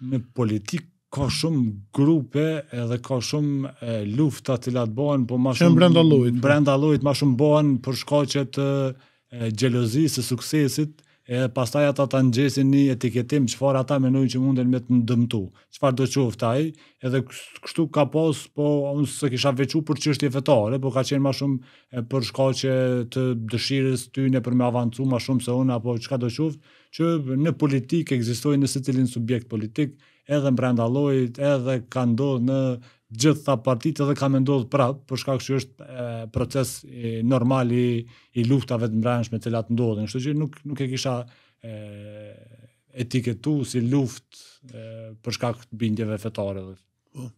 Në politikë ka shumë grupe edhe ka shumë lufta të cilat bëhen, po më shumë brenda llojit. Po. Brenda llojit më shumë bëhen për shkaqe të xhelozisë së suksesit, e pastaj ata ta ngjesin një etiketim çfarë ata mendojnë që munden me të dëmtu. Çfarë do qoftë ai, edhe kështu ka pas, po unë s'e kisha veçu për çështje fetare, po ka qenë më shumë për shkaqe të dëshirës së tyne për me avancu më shumë se unë apo çka do qoftë, që në politikë ekzistojnë në secilin subjekt politik, edhe brenda llojit, edhe ka ndodhur në të gjitha partitë dhe ka me ndodh prap, për shkak që është e, proces e, normal i, i luftave të brendshme të cilat ndodhin. Kështu që nuk nuk e kisha e, etiketu si luftë për shkak të bindjeve fetare. Dhe. Po.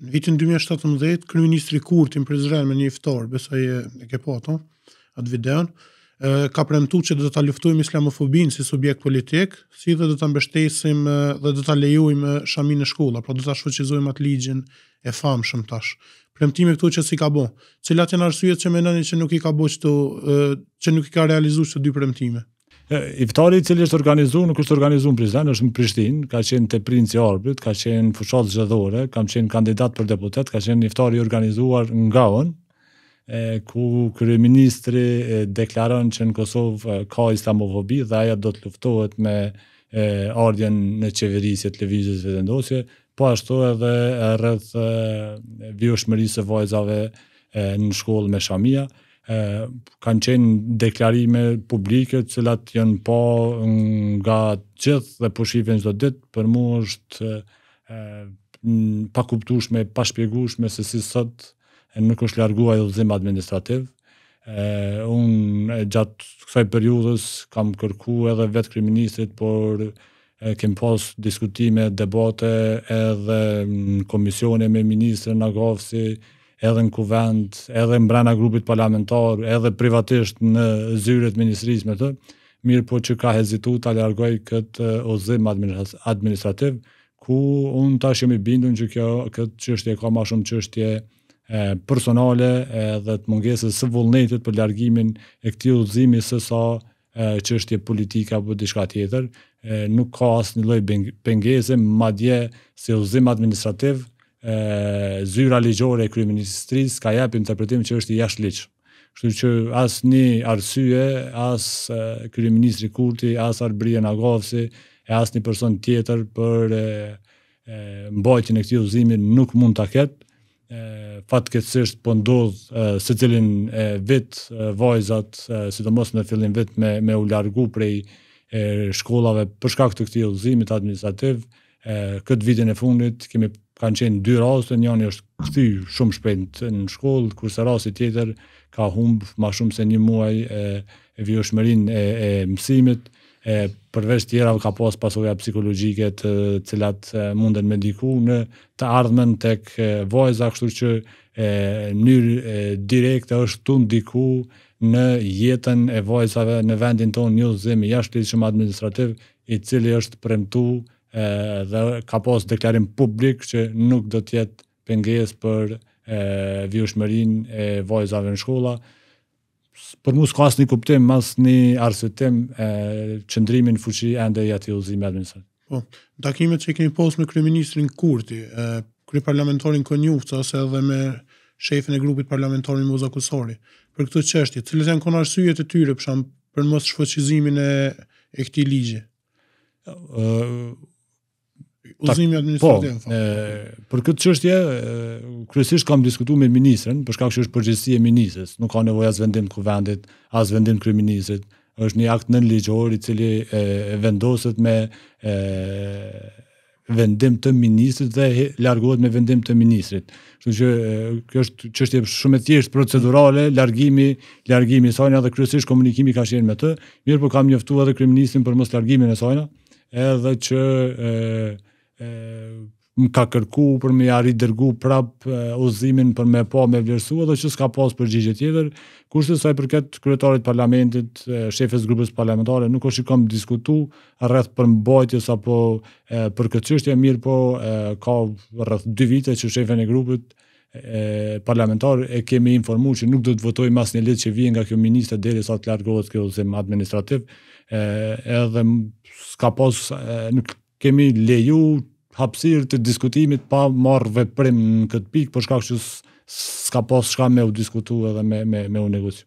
Në vitin 2017, kryeministri Kurti në Prizren me një iftar, besoj e, e ke pa ato, atë videon, e, ka premtu që do ta luftojmë islamofobinë si subjekt politik, si dhe do ta mbështesim dhe do ta lejojmë shaminë në shkolla, pra do ta shfuqizojmë atë ligjin e famshëm tash. Premtime këto që s'i ka bo. Cilat janë arsyet që menoni që nuk i ka bo këto, që nuk i ka realizu këto dy premtime? Iftari i cili është organizuar, nuk është organizuar në Prizren, është në Prishtinë, ka qenë te Princi i Arbrit, ka qenë fushatë zgjedhore, kam qenë kandidat për deputet, ka qenë iftari i organizuar nga unë, ku kryeministri deklaron që në Kosovë ka islamofobi dhe ajo do të luftohet me ardhjen në qeverisje të Lëvizjes Vetëvendosje, po ashtu edhe rreth vijueshmërisë së vajzave në shkollë me shamia. e, kanë qenë deklarime publike të cilat janë pa nga të gjithë dhe po shifen çdo ditë për mua është e, pakuptueshme, pashpjegueshme se si sot nuk është larguar ai udhëzim administrativ. E, unë gjatë kësaj periudhës kam kërku edhe vetë kryeministrit, por e kemi pas diskutime, debate edhe në komisione me ministren Nagavci, edhe në kuvend, edhe mbrena grupit parlamentar, edhe privatisht në zyre t'ministrisë me të, mirëpo që ka hezitu ta largojë këtë udhëzim administrativ, ku unë tash jam i bindun që kjo, këtë çështje e ka ma shumë çështje personale edhe të mungesës së vullnetit për largimin e këtij udhëzimi sesa çështje politike apo diçka tjetër, nuk ka asnjë lloj pengese, madje si udhëzim administrativ, zyra ligjore e kryeministrisë ka jap interpretim që është i jashtëligjshëm. Kështu që asnjë arsye, as kryeministri Kurti, as Arbërie Nagavci, e asnjë person tjetër për mbajtjen e këtij udhëzimi nuk mund ta ketë, e fatkeqësisht po ndodh secilin vit vajzat sidomos në fillim vit me me u largu prej shkollave për shkak të këtij udhëzimit administrativ këtë vitin e fundit kemi kanë qenë dy raste, njëri është kthy shumë shpejt në shkollë, kurse rasti tjetër ka humb më shumë se një muaj e, e vijushmërinë e, e mësimit, e përveç tjera ka pas pasoja psikologjike të cilat munden me ndiku në të ardhmen tek vajza, kështu që e mënyrë direkte është tu ndiku në jetën e vajzave në vendin tonë një udhëzim i jashtëligjshëm administrativ i cili është premtu e, dhe ka pas deklarim publik që nuk do të jetë pengesë për e, vijushmërinë e vajzave në shkolla, për mua s'ka asnjë kuptim, asnjë arsyetim e qëndrimi në fuqi ende i atij udhëzimi administrativ. Po, takimet që i keni pas me kryeministrin Kurti, e kryeparlamentarin Konjufca ose edhe me shefin e grupit parlamentar Mimoza Kusari për këtë çështje, cilat janë kon arsyet e tyre për shkak për mosshfuqizimin e e këtij ligji. Ë Udhëzimi administrativ. Po, e, për këtë çështje kryesisht kam diskutuar me ministren, për shkak se është përgjegjësi e ministres, nuk ka nevojë as vendim të kuvendit, as vendim kryeministrit. Është një akt nënligjor i cili e, vendoset me e, vendim të ministrit dhe he, largohet me vendim të ministrit. Kështu që kjo është çështje shumë e thjeshtë procedurale, largimi, largimi i sajna dhe kryesisht komunikimi ka qenë me të. Mirëpo kam njoftuar edhe kryeministrin për moslargimin e sajna edhe që më ka kërku për me ja ridërgu prap udhëzimin për me pa me vlerësu edhe që s'ka pas përgjigje tjetër, kurse sa i përket kryetarit parlamentit, shefes grupës parlamentare, nuk është që kam diskutu rreth përmbajtjes apo për këtë çështje, mirëpo ka rreth dy vite që shefen e grupit parlamentar e kemi informu që nuk do të votojmë asnjë ligj që vjen nga kjo ministre derisa të largohet ky udhëzim administrativ edhe s'ka pas nuk kemi leju hapsirë të diskutimit pa marrë veprim në këtë pikë për shkak se s'ka pas çka me u diskutu edhe me, me, me u negociu.